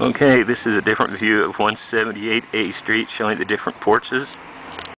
Okay, this is a different view of 178 A Street showing the different porches.